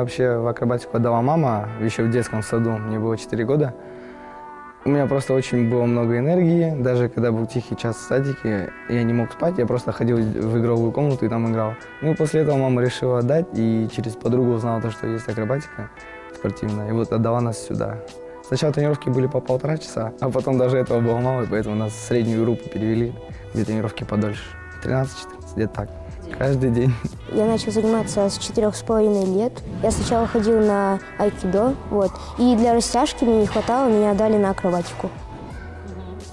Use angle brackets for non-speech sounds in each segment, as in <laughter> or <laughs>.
вообще в акробатику отдала мама еще в детском саду, мне было 4 года. У меня просто очень было много энергии, даже когда был тихий час в садике, я не мог спать, я просто ходил в игровую комнату и там играл. Ну и после этого мама решила отдать, и через подругу узнала то, что есть акробатика спортивная, и вот отдала нас сюда. Сначала тренировки были по полтора часа, а потом даже этого было мало, и поэтому нас в среднюю группу перевели, где тренировки подольше. 13-14, где-то так. Каждый день. Я начал заниматься с четырех с половиной лет. Я сначала ходил на айкидо, вот, и для растяжки мне не хватало, меня отдали на акробатику.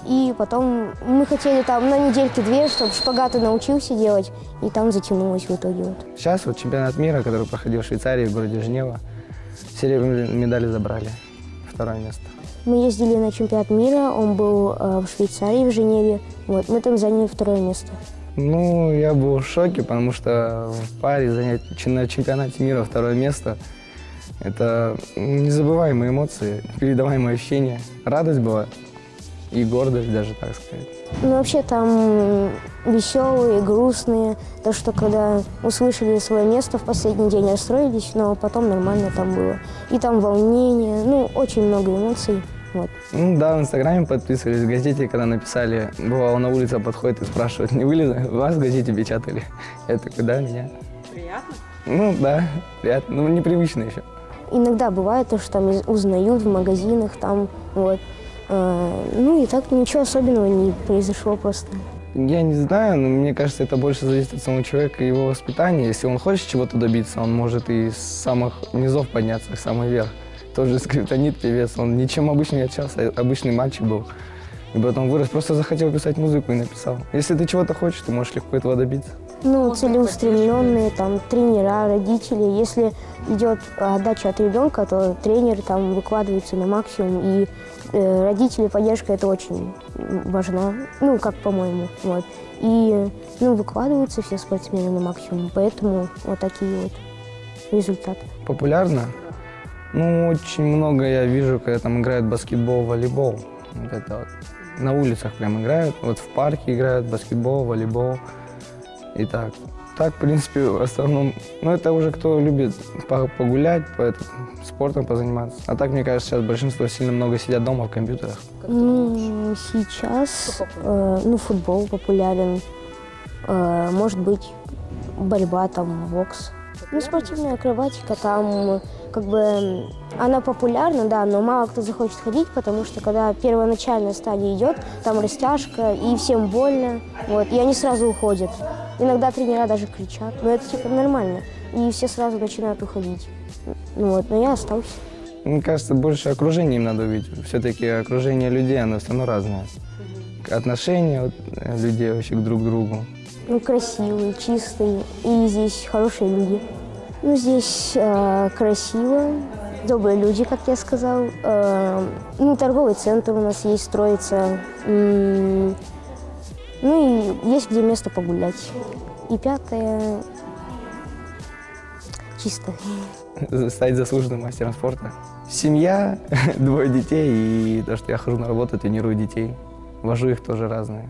И потом мы хотели там на недельки две, чтобы шпагаты научился делать, и там затянулось в итоге. Вот. Сейчас вот чемпионат мира, который проходил в Швейцарии, в городе Женева, серебряные медали забрали. Второе место. Мы ездили на чемпионат мира, он был э, в Швейцарии, в Женеве. Вот, мы там заняли второе место. Ну, я был в шоке, потому что в паре занять на чемпионате мира второе место – это незабываемые эмоции, передаваемые ощущения. Радость была и гордость даже, так сказать. Ну, вообще там веселые, грустные. То, что когда услышали свое место в последний день, расстроились, но потом нормально там было. И там волнение, ну, очень много эмоций. Вот. Ну да, в Инстаграме подписывались, в газете, когда написали, бывало на улице подходит и спрашивает, не вы ли вас в газете печатали? Я такой, да, меня. Приятно? Ну да, приятно, ну непривычно еще. Иногда бывает то, что там узнают в магазинах, там, вот. Э, ну и так ничего особенного не произошло просто. Я не знаю, но мне кажется, это больше зависит от самого человека и его воспитания. Если он хочет чего-то добиться, он может и с самых низов подняться, в самый верх. Тот же скриптонит певец, он ничем обычно не отличался, обычный мальчик был. И потом вырос, просто захотел писать музыку и написал. Если ты чего-то хочешь, ты можешь легко этого добиться. Ну, целеустремленные, там, тренера, родители. Если идет отдача от ребенка, то тренер там выкладывается на максимум, и э, родители, поддержка, это очень важна, ну, как по-моему, вот. И, ну, выкладываются все спортсмены на максимум, поэтому вот такие вот результаты. Популярно? Ну, очень много я вижу, когда там играют баскетбол, волейбол. Вот это вот. На улицах прям играют, вот в парке играют баскетбол, волейбол. И так. Так, в принципе, в основном, ну, это уже кто любит по- погулять, по это, спортом позаниматься. А так, мне кажется, сейчас большинство сильно много сидят дома в компьютерах. Ну, сейчас, э, ну, футбол популярен, Э, может быть, борьба, там, бокс. Ну, спортивная акробатика, там, как бы, она популярна, да, но мало кто захочет ходить, потому что, когда первоначальная стадия идет, там растяжка, и всем больно, вот, и они сразу уходят. Иногда тренера даже кричат, но это, типа, нормально, и все сразу начинают уходить. Ну, вот, но я остался. Мне кажется, больше окружение им надо увидеть. Все-таки окружение людей, оно все равно разное. Отношения вот, э, людей вообще к друг другу. Ну, красивый, чистый, и здесь хорошие люди. Ну, здесь э, красиво, добрые люди, как я сказал. Э, ну, торговый центр у нас есть, строится. Ну, и есть где место погулять. И пятое, чисто. стать заслуженным мастером спорта. Семья, <laughs> двое детей и то, что я хожу на работу, тренирую детей. Вожу их тоже разные.